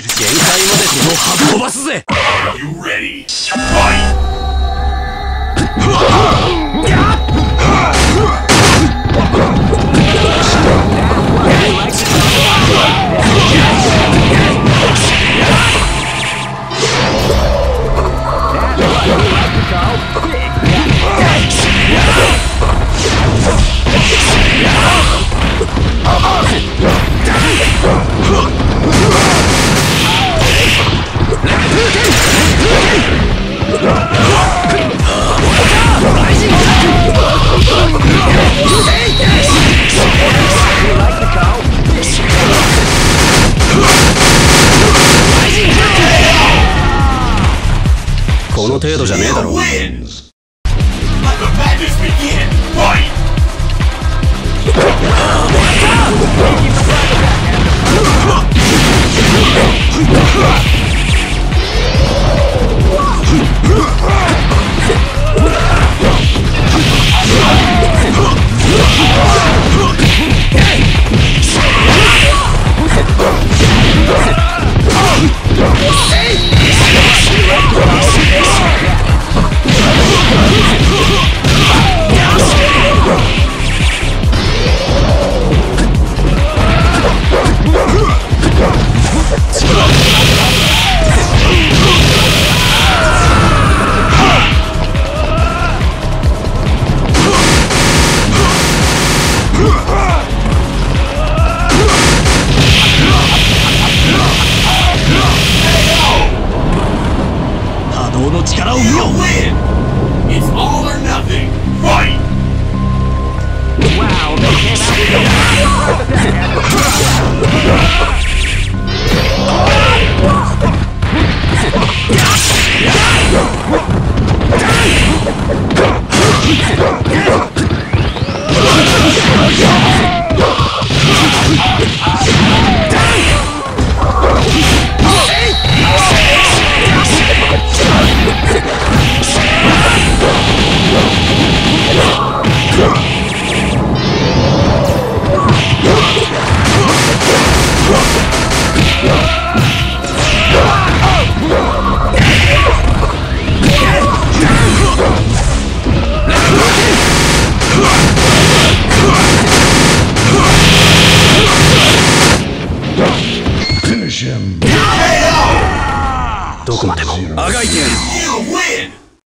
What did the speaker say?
限界までこの葉飛ばすぜ。この程度じゃねえだろ。Win! どこまでも。あがいてやる。